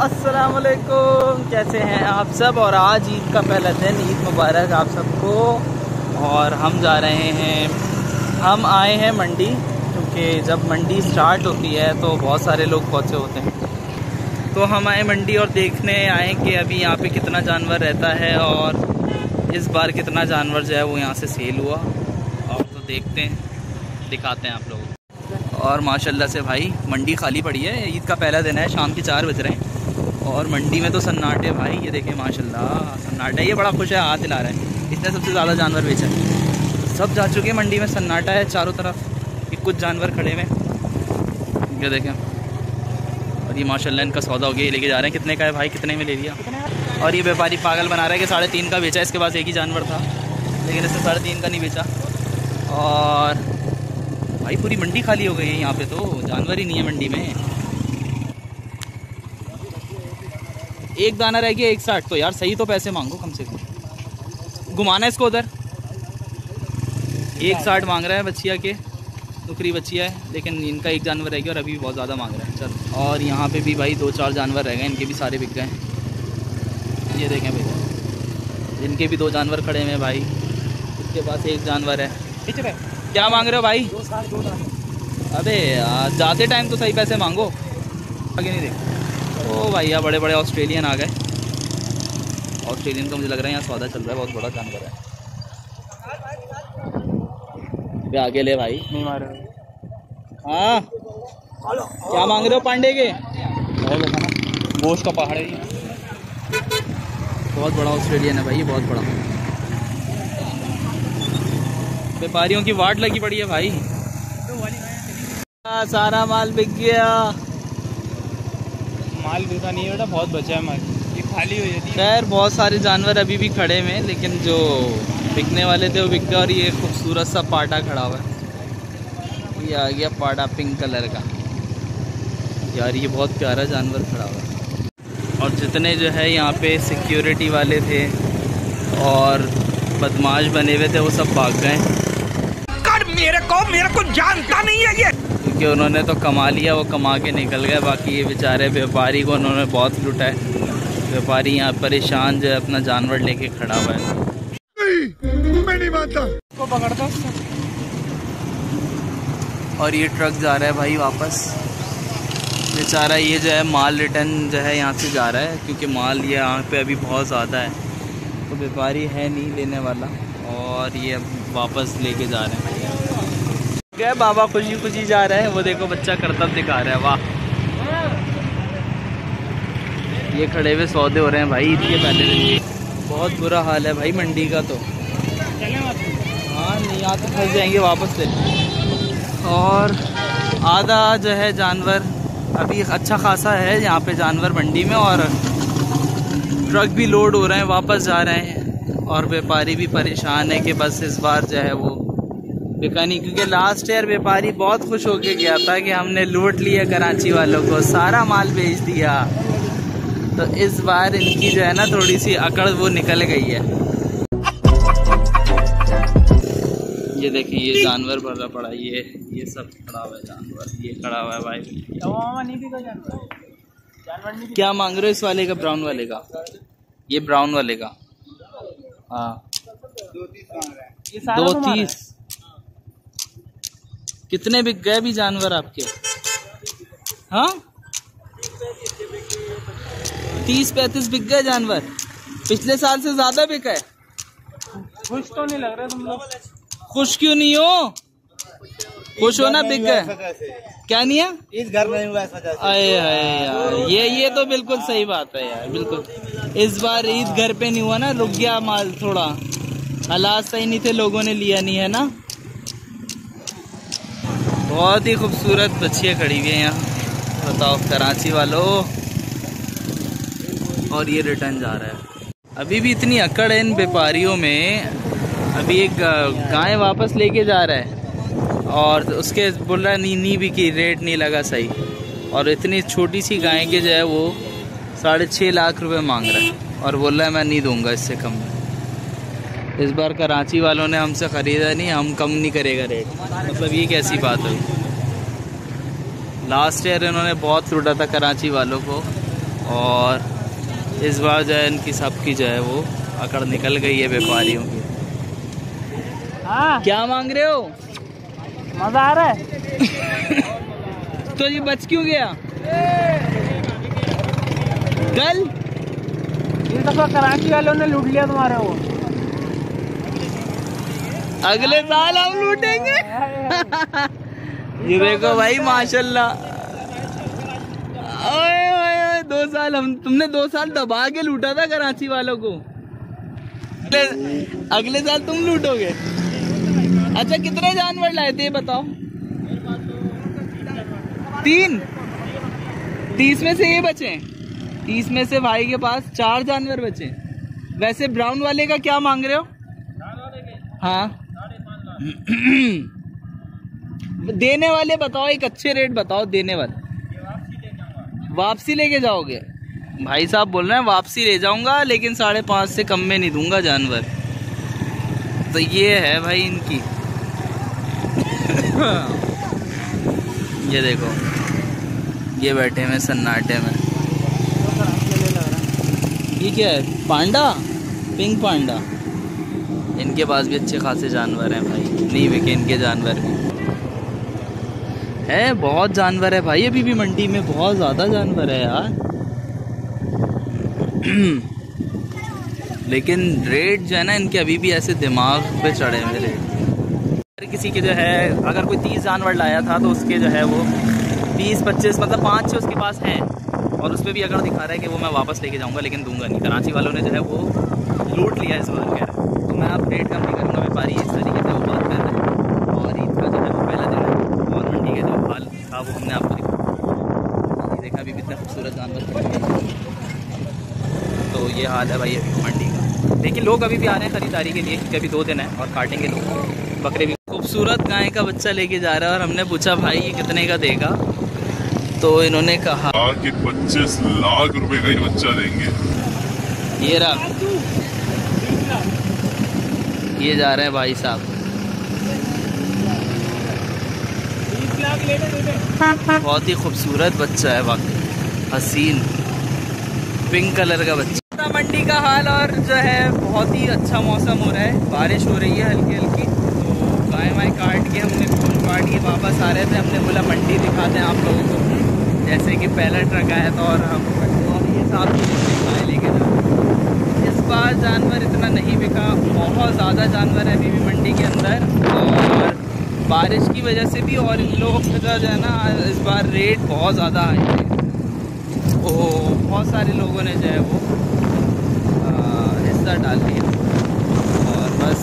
अस्सलाम वालेकुम कैसे हैं आप सब? और आज ईद का पहला दिन, ईद मुबारक आप सबको। और हम जा रहे हैं, हम आए हैं मंडी, क्योंकि जब मंडी स्टार्ट होती है तो बहुत सारे लोग पहुँचे होते हैं। तो हम आए मंडी और देखने आए कि अभी यहाँ पे कितना जानवर रहता है और इस बार कितना जानवर जो है वो यहाँ से सेल हुआ। और तो देखते हैं, दिखाते हैं आप लोगों को। और माशाल्लाह से भाई, मंडी खाली पड़ी है। ईद का पहला दिन है, शाम के चार बज रहे हैं। और मंडी में तो सन्नाटे, भाई, ये देखें माशाल्लाह, सन्नाटा, ये बड़ा खुश है, हाथ हिला रहा है। इसने सबसे ज़्यादा जानवर बेचा है। सब जा चुके हैं मंडी में, सन्नाटा है चारों तरफ़ ये कुछ जानवर खड़े हुए ये देखें। और ये माशाल्लाह, इनका सौदा हो गया, ये लेके जा रहे हैं। कितने का है भाई? कितने में ले लिया? और ये व्यापारी पागल बना रहा है कि साढ़े तीन का बेचा इसके पास एक ही जानवर था, लेकिन इसने साढ़े तीन का नहीं बेचा। और भाई, पूरी मंडी खाली हो गई है यहाँ पे तो जानवर ही नहीं है मंडी में। एक दाना रह गया एक साठ। तो यार सही तो पैसे मांगो कम से कम। घुमाना इसको उधर। एक साठ मांग रहा है बच्चिया के। नुकरी बच्चिया है लेकिन इनका एक जानवर रह गया और अभी भी बहुत ज़्यादा मांग रहा है। चल। और यहाँ पे भी भाई दो चार जानवर रह गए इनके भी सारे बिक गए। ये देखें भैया इनके भी दो जानवर खड़े हुए हैं भाई। इसके पास एक जानवर है। क्या मांग रहे हो भाई? अबे यार जाते टाइम तो सही पैसे मांगो। आगे नहीं देख। ओ भैया बड़े बड़े ऑस्ट्रेलियन आ गए। ऑस्ट्रेलियन का मुझे लग रहा है यहाँ सौदा चल रहा है बहुत बड़ा जानवर है। अबे आगे ले भाई। नहीं मारे। हाँ। क्या मांग रहे हो पांडे के? गोश्त का पहाड़ है बहुत बड़ा ऑस्ट्रेलियन है भाई ये बहुत बड़ा। व्यापारियों की वाट लगी पड़ी है भाई। सारा माल बिक गया। माल बिका नहीं है बेटा बहुत बचा है माल। ये खाली हो जाती है। खैर बहुत सारे जानवर अभी भी खड़े में लेकिन जो बिकने वाले थे वो बिक गए और ये खूबसूरत सा पाटा खड़ा हुआ है। ये आ गया पाटा पिंक कलर का। यार ये बहुत प्यारा जानवर खड़ा हुआ है। और जितने जो है यहाँ पे सिक्योरिटी वाले थे और बदमाश बने हुए थे वो सब भाग गए। कर मेरे को मेरे को जानता नहीं है ये। क्योंकि उन्होंने तो कमा लिया वो कमा के निकल गए। बाकी ये बेचारे व्यापारी को उन्होंने बहुत लुटा है। व्यापारी यहाँ परेशान जो है अपना जानवर लेके खड़ा हुआ है। को पकड़ता और ये ट्रक जा रहा है भाई वापस। बेचारा ये जो है माल रिटर्न जो है यहाँ से जा रहा है क्योंकि माल ये यहाँ पे अभी बहुत ज़्यादा है। तो व्यापारी है नहीं लेने वाला और ये अब वापस लेके जा रहे हैं। क्या बाबा खुशी खुशी जा रहे हैं। वो देखो बच्चा करतब दिखा रहा है, वाह। ये खड़े हुए सौदे हो रहे हैं भाई ईद के पहले दिन। बहुत बुरा हाल है भाई मंडी का तो। हाँ नहीं यहाँ तो फंस जाएँगे वापस से। और आधा जो है जानवर, अभी अच्छा खासा है यहाँ पे जानवर मंडी में और ट्रक भी लोड हो रहे हैं, वापस जा रहे हैं। और व्यापारी भी परेशान है कि बस इस बार जो है वो बिका नहीं क्योंकि लास्ट ईयर व्यापारी बहुत खुश होके गया था कि हमने लूट लिया कराची वालों को सारा माल बेच दिया। तो इस बार इनकी जो है ना थोड़ी सी अकड़ वो निकल गई है। ये देखिए ये जानवर भरा पड़ा ये ये सब खड़ा हुआ है जानवर ये खड़ा हुआ है भाई। जानवर क्या मांग रहे हो इस वाले का ब्राउन वाले का? ये ब्राउन वाले का। हाँ। दो तीस। कितने बिक गए भी जानवर आपके? हाँ? तीस पैंतीस बिक गए जानवर? पिछले साल से ज़्यादा बिका है खुश तो नहीं लग रहा तुम लोग। खुश क्यों नहीं हो? खुश हो ना बिक गए। क्या नहीं है? इस घर में हुआ ऐसा अरे यार ये ये तो बिल्कुल सही बात है यार बिल्कुल। इस बार ईद घर पे नहीं हुआ ना रुक गया माल थोड़ा। हालात सही नहीं थे लोगों ने लिया नहीं है ना? बहुत ही खूबसूरत बच्चियाँ खड़ी हुई हैं यहाँ। बताओ, कराची वालों। और ये रिटर्न जा रहा है। अभी भी इतनी अकड़ है इन व्यापारियों में। अभी एक गाय वापस लेके जा रहा है। और उसके बोल रहा नी नी भी की रेट नहीं लगा सही। और इतनी छोटी सी गाय के जो है वो साढ़े छः लाख रुपए मांग रहा है। और बोल रहा है, मैं नहीं दूँगा इससे कम में। इस बार कराची वालों ने हमसे ख़रीदा नहीं हम कम नहीं करेगा रेट मतलब ये कैसी बात हुई? लास्ट ईयर इन्होंने बहुत लूटा था कराची वालों को और इस बार जो है इनकी सबकी जो है वो अकड़ निकल गई है व्यापारियों की। हाँ। क्या मांग रहे हो? मज़ा आ रहा है। तो ये बच क्यों गया? कल? इस दफ़ा कराची वालों ने लूट लिया तुम्हारे वो। अगले साल हम लूटेंगे। ये देखो भाई, माशाल्लाह। ओए ओए दो साल हम, तुमने दो साल दबा के लूटा था कराची वालों को। अगले- साल तुम लूटोगे। अच्छा कितने जानवर लाए थे बताओ। तीन। तीस में से ये बचे। तीस में से भाई के पास चार जानवर बचे। वैसे ब्राउन वाले का क्या मांग रहे हो? हाँ। देने वाले बताओ, एक अच्छे रेट बताओ देने वाले। वापसी लेके जाओगे? भाई साहब बोल रहे हैं, वापसी ले जाऊँगा, लेकिन साढ़े पाँच से कम में नहीं दूँगा जानवर। तो ये है भाई इनकी। ये देखो, ये बैठे हुए सन्नाटे में। ये क्या है, पांडा? पिंक पांडा। इनके पास भी अच्छे खासे जानवर हैं भाई। नहीं बिके इनके जानवर भी। है, बहुत जानवर है भाई, अभी भी मंडी में बहुत ज़्यादा जानवर है यार। लेकिन रेट जो है ना, इनके अभी भी ऐसे दिमाग पे चढ़े हुए रेट किसी के जो है, अगर कोई तीस जानवर लाया था तो उसके जो है वो बीस, पच्चीस मतलब पाँच छः उसके पास हैं। और उस पर भी अगर दिखा रहा है कि वो मैं वापस लेके जाऊँगा, लेकिन दूँगा नहीं। कराची वालों ने जो है वो लूट लिया इस बार कह मैं आप रेट कम नहीं करूँगा व्यापारी इस तरीके से वो बात कर रहे हैं। और ईद का जो है वो पहला दिन है। और मंडी का जो हाल था वो हमने आपको दिखाया ये देखा अभी कितना खूबसूरत जानवर तो ये हाल है भाई अभी मंडी का। लेकिन लोग अभी भी आ रहे हैं खरीदारी के लिए क्योंकि अभी दो दिन है और काटेंगे लोग। बकरे भी खूबसूरत गाय का बच्चा लेके जा रहा है और हमने पूछा भाई ये कितने का देगा? तो इन्होंने कहा कि पच्चीस लाख रुपए का ये बच्चा देंगे। ये रहा। ये जा रहे हैं भाई साहब। बहुत ही खूबसूरत बच्चा है वाकई। हसीन, पिंक कलर का बच्चा। मंडी का हाल और जो है, बहुत ही अच्छा मौसम हो रहा है। बारिश हो रही है हल्की हल्की। तो गाय वाय काट के हमने फ़ोन काट के वापस आ रहे थे। हमने बोला, मंडी दिखाते हैं आप लोगों को। जैसे कि पहला ट्रक आया था और हम और ये साथ में गाय लेके जा बार जानवर इतना नहीं बिका, बहुत ज़्यादा जानवर है अभी भी मंडी के अंदर। और बारिश की वजह से भी और इन लोगों का जो है ना, इस बार रेट बहुत ज़्यादा हाई है। ओ, बहुत सारे लोगों ने जो है वो हिस्सा डाल दिया। और बस